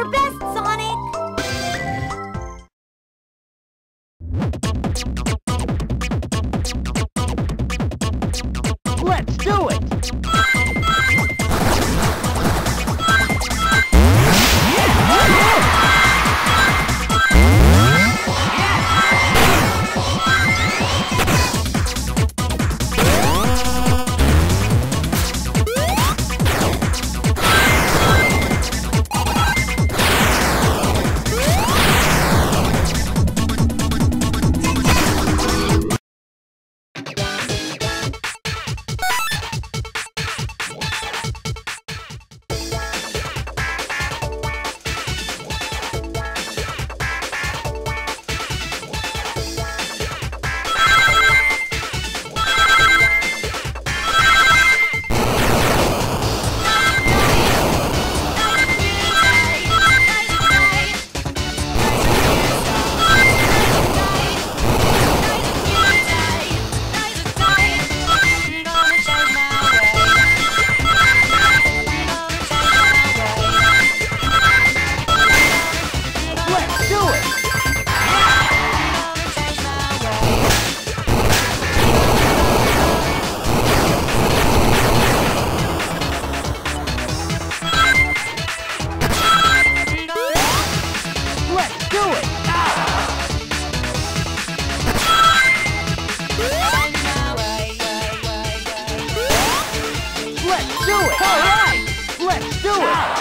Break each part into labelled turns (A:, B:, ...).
A: your best,
B: do it!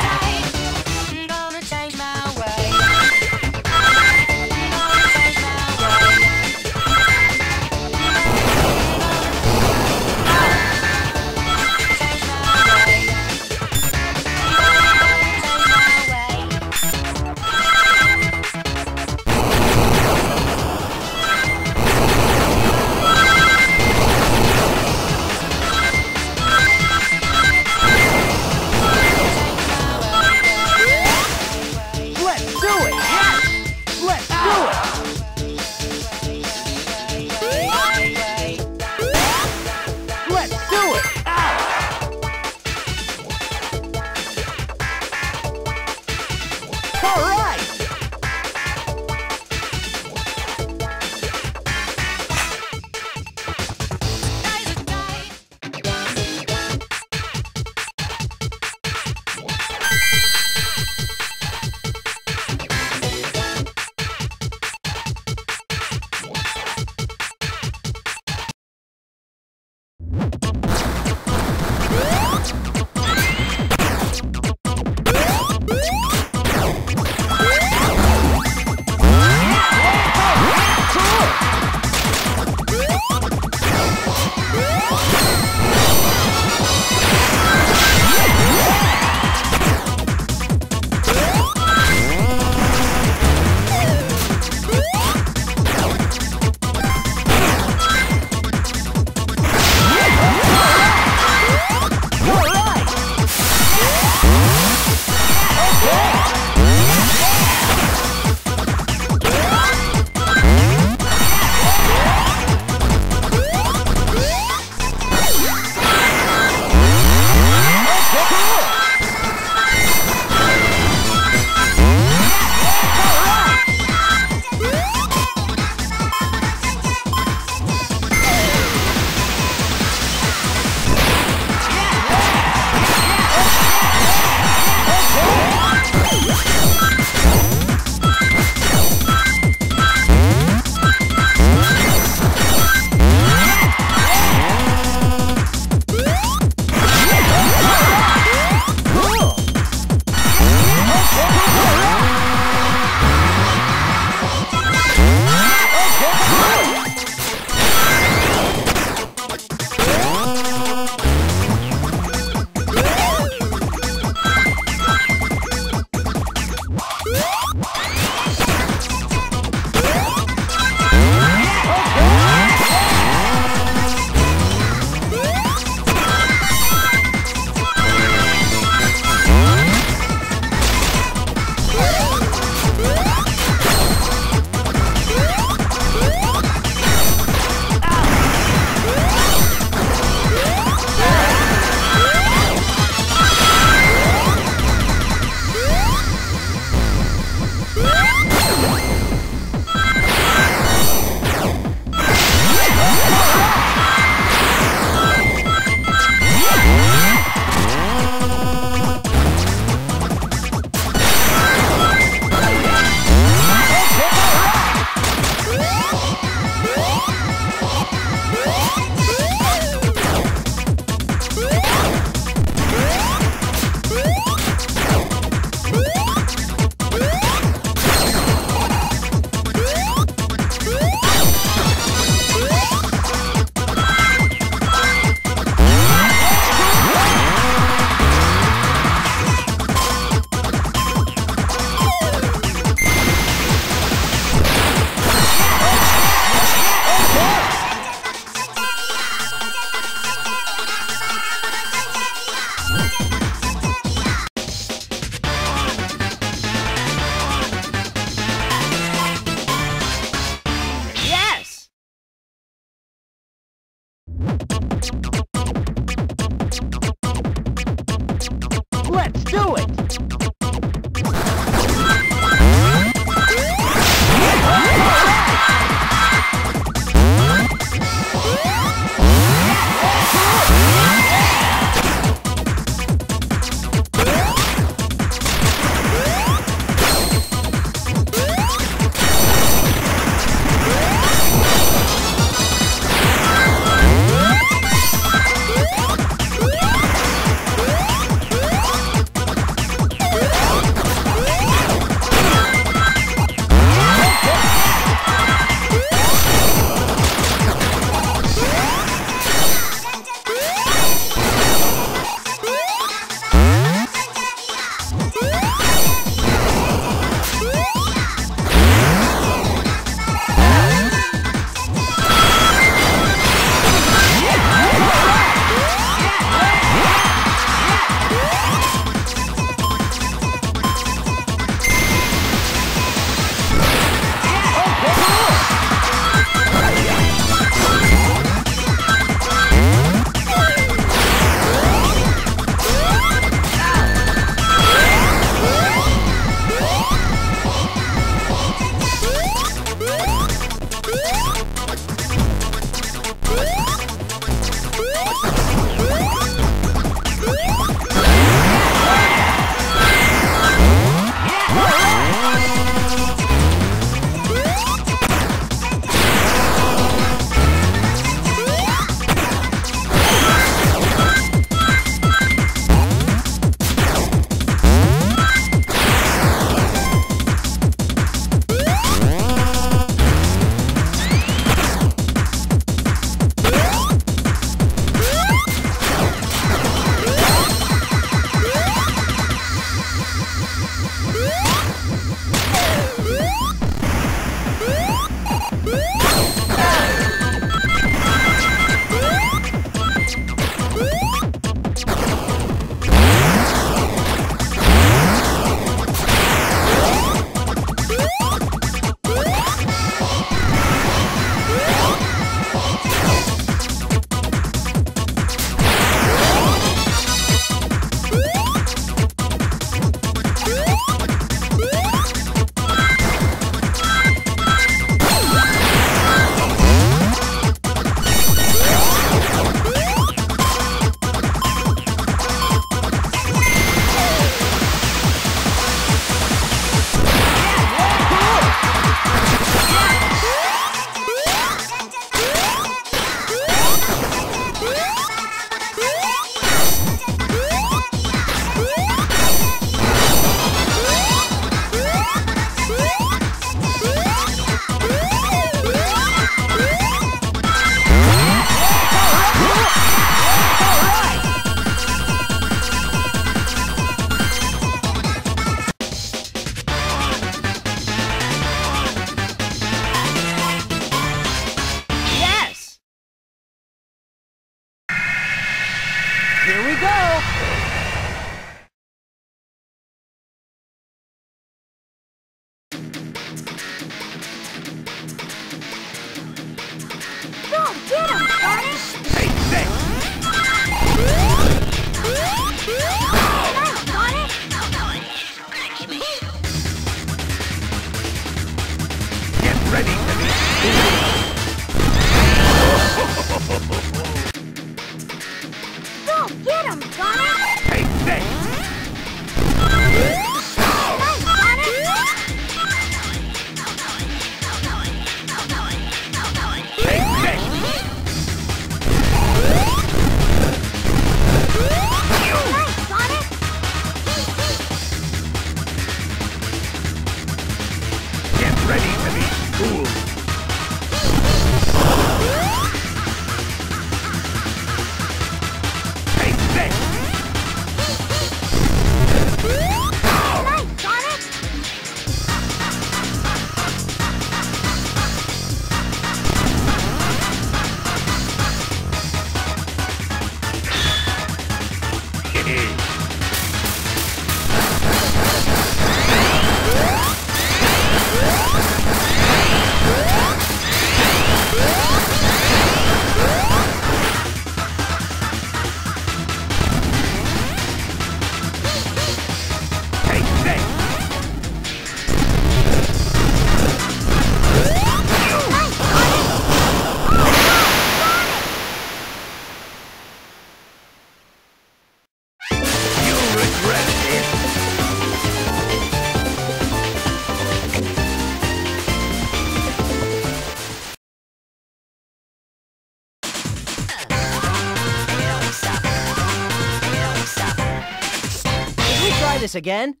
B: This again?